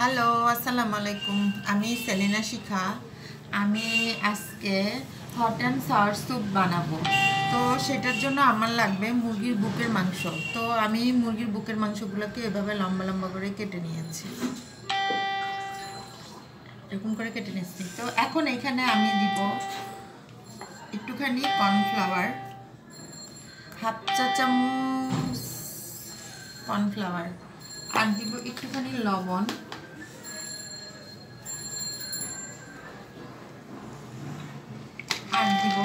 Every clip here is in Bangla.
হ্যালো আসসালামু আলাইকুম। আমি সেলিনা শিখা। আমি আজকে হট অ্যান্ড সাওয়ার স্যুপ বানাবো। তো সেটার জন্য আমার লাগবে মুরগির বুকের মাংস। তো আমি মুরগির বুকের মাংসগুলোকে এভাবে লম্বা লম্বা করে কেটে নিয়েছি। এরকম করে কেটে নিয়েছি। তো এখন এখানে আমি দিব একটুখানি কর্নফ্লাওয়ার। হাফ চা চামচ কর্নফ্লাওয়ার। আর দিব একটুখানি লবণ। দিব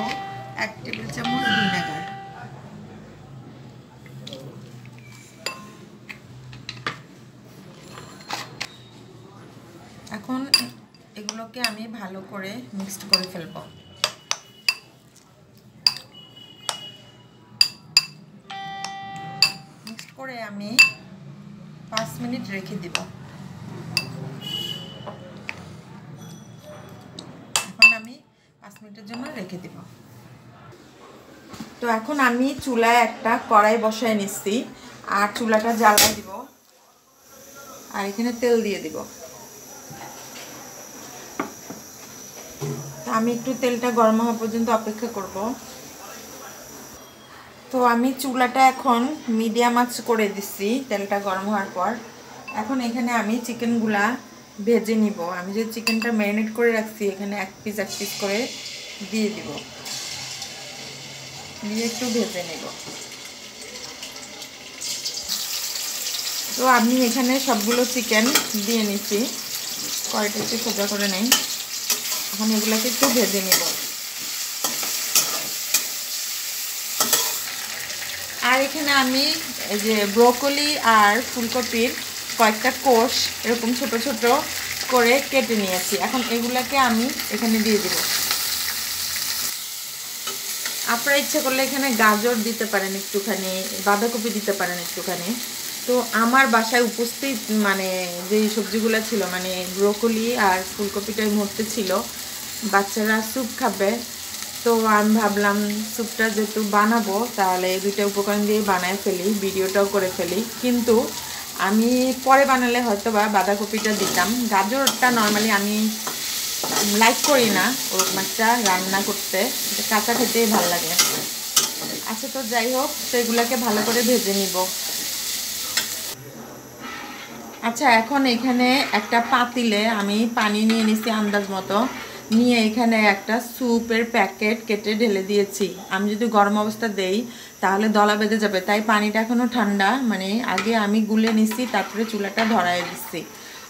এক টেবিল চামচ ভিনেগার। এখন এগুলোকে আমি ভালো করে মিক্সড করে ফেলব। মিক্সড করে আমি পাঁচ মিনিট রেখে দিব এখন আমি পাঁচ মিনিটের জন্য রেখে দিব। তো এখন আমি চুলায় একটা কড়াই বসায় নিচ্ছি, আর চুলাটা জ্বালায় দিব, আর এখানে তেল দিয়ে দিব। আমি একটু তেলটা গরম হওয়া পর্যন্ত অপেক্ষা করব। তো আমি চুলাটা এখন মিডিয়াম আঁচ করে দিচ্ছি, তেলটা গরম হওয়ার পর। এখন এখানে আমি চিকেনগুলা ভেজে নিব। আমি যে চিকেনটা ম্যারিনেট করে রাখছি, এখানে এক পিস এক পিস করে দিয়ে দিব। দিয়ে একটু ভেজে নেব। তো আমি এখানে সবগুলো চিকেন দিয়ে নিচ্ছি। কয়টা একটু সোজা করে নেই। এখন এগুলোকে একটু ভেজে নেব। আর এখানে আমি যে ব্রোকলি আর ফুলকপির কয়েকটা কোষ এরকম ছোট ছোট করে কেটে নিয়েছি। এখন এগুলাকে আমি এখানে দিয়ে দিব। আপনারা ইচ্ছে করলে এখানে গাজর দিতে পারেন একটুখানি, বাঁধাকপি দিতে পারেন একটুখানি। তো আমার বাসায় উপস্থিত মানে যে সবজিগুলো ছিল মানে ব্রোকলি আর ফুলকপিটাই মুহূর্তে ছিল, বাচ্চারা স্যুপ খাবে। তো আমি ভাবলাম স্যুপটা যেহেতু বানাবো, তাহলে এই দুইটা উপকরণ দিয়ে বানায় ফেলি, ভিডিওটাও করে ফেলি। কিন্তু আমি পরে বানালে হয়তো বা বাঁধাকপিটা দিতাম। গাজরটা নর্মালি আমি লাইক করি না ওরকম একটা রান্না করতে কাঁচা খেতেই ভালো লাগে। আচ্ছা তো যাই হোক তো এগুলাকে ভালো করে ভেজে নিব। আচ্ছা এখন এখানে একটা পাতিলে আমি পানি নিয়ে নিছি আন্দাজ মতো। নিয়ে এখানে একটা স্যুপের প্যাকেট কেটে ঢেলে দিয়েছি। আমি যদি গরম অবস্থা দেই, তাহলে দলা বেঁধে যাবে। তাই পানিটা এখনও ঠান্ডা মানে আগে আমি গুলে নিছি, তারপরে চুলাটা ধরাই দিচ্ছি।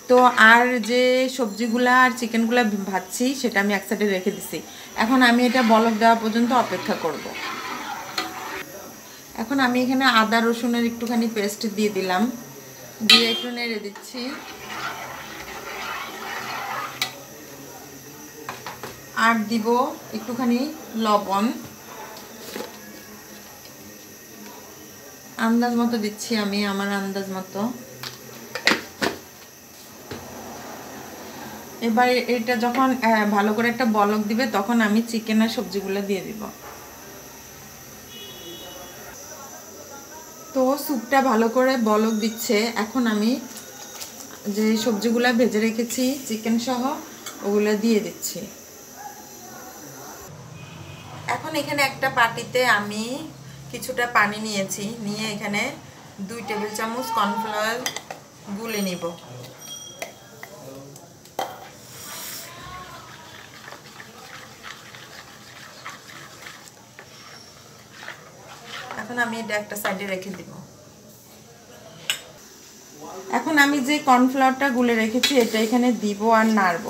তো আর যে সবজিগুলা আর চিকেনগুলা ভাজছি, সেটা আমি এক সাইডে রেখে দিছি। এখন আমি এটা বলক দেওয়া পর্যন্ত অপেক্ষা করব। এখন আমি এখানে আদা, রসুনের একটুখানি পেস্ট দিয়ে দিলাম। দিয়ে একটু নেড়ে দিচ্ছি। আর দিব একটুখানি লবণ। আন্দাজ মতো দিচ্ছি আমি, আমার আন্দাজ মতো। এবার এটা যখন ভালো করে একটা বলক দিবে, তখন আমি চিকেন আর সবজিগুলো দিয়ে দিব। তো স্যুপটা ভালো করে বলক দিচ্ছে। এখন আমি যে সবজিগুলো ভেজে রেখেছি চিকেন সহ, ওগুলো দিয়ে দিচ্ছি। এখন এখানে একটা পাটিতে আমি কিছুটা পানি নিয়েছি। নিয়ে এখানে দুই টেবিল চামচ কর্নফ্লাওয়ার গুলে নিব। এখন আমি এটা একটা সাইডে রেখে দিব। এখন আমি যে কর্নফ্লাওয়ারটা গুলে রেখেছি, এটা এখানে দিব আর নাড়ব।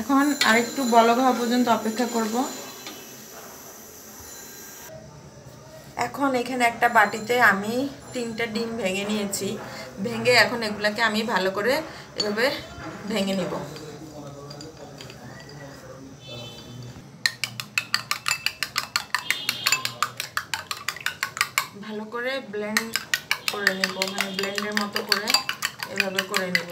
এখন আরেকটু বলক পর্যন্ত অপেক্ষা করব। এখন এখানে একটা বাটিতে আমি তিনটা ডিম ভেঙে নিয়েছি। ভেঙে এখন এগুলাকে আমি ভালো করে এভাবে ভেঙে নিব। ভালো করে ব্লেন্ড করে নেব মানে ব্লেন্ডের মতো করে এভাবে করে নেব।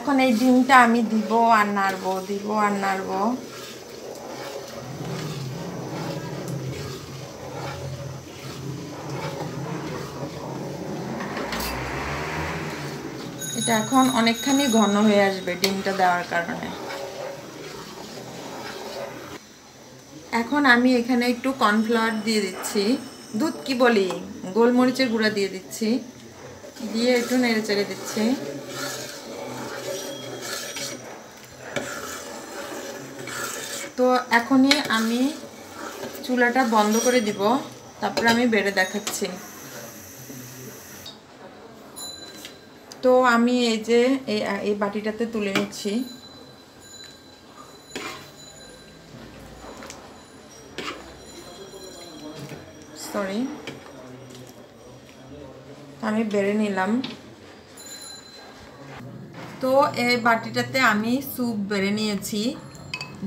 এখন এই ডিমটা আমি দিব আর নাড়বো, দিব আর নাড়বো। এটা এখন অনেকখানি ঘন হয়ে আসবে ডিমটা দেওয়ার কারণে। এখন আমি এখানে একটু কর্নফ্লাওয়ার দিয়ে দিচ্ছি। দুধ কি বলি? গোলমরিচের গুঁড়া দিয়ে দিচ্ছি। দিয়ে একটু নেড়ে চেড়ে দিচ্ছি। তো এখনই আমি চুলাটা বন্ধ করে দিব, তারপরে আমি বেড়ে দেখাচ্ছি। তো আমি এই যে এই বাটিটাতে তুলে নিচ্ছি। সরি আমি বেড়ে নিলাম। তো এই বাটিটাতে আমি স্যুপ বেড়ে নিয়েছি।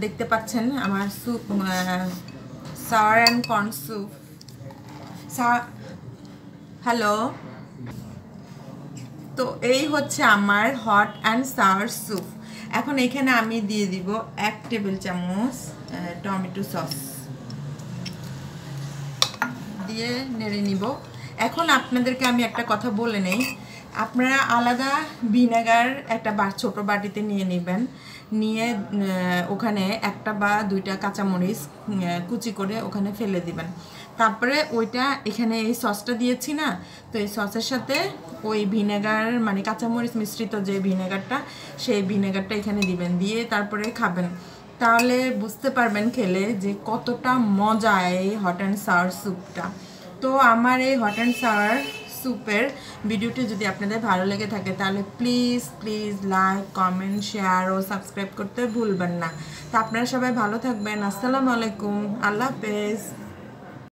দেখতে পাচ্ছেন আমার soup sour and corn soup hello তো এই হচ্ছে আমার হট অ্যান্ড সাওয়ার স্যুপ এখন এখানে আমি দিয়ে দিব এক টেবিল চামচ টমেটো সস দিয়ে নেড়ে নিব। এখন আপনাদেরকে আমি একটা কথা বলে নেই। আপনারা আলাদা ভিনেগার একটা বা, ছোটো বাটিতে নিয়ে নেবেন। নিয়ে ওখানে একটা বা দুইটা কাঁচামরিচ কুচি করে ওখানে ফেলে দিবেন। তারপরে ওইটা এখানে এই সসটা দিয়েছি না, তো এই সসের সাথে ওই ভিনেগার মানে কাঁচামরিচ মিশ্রিত যে ভিনেগারটা, সেই ভিনেগারটা এখানে দিবেন। দিয়ে তারপরে খাবেন। তাহলে বুঝতে পারবেন খেলে যে কতটা মজা এই হট অ্যান্ড সাওয়ার স্যুপটা। তো আমার এই হট অ্যান্ড সাওয়ার স্যুপের ভিডিওটি যদি আপনাদের ভালো লেগে থাকে, তাহলে please please like comment share O subscribe করতে ভুলবেন না। তো আপনারা সবাই ভালো থাকবেন। আসসালামু আলাইকুম। আল্লাহ হাফেজ।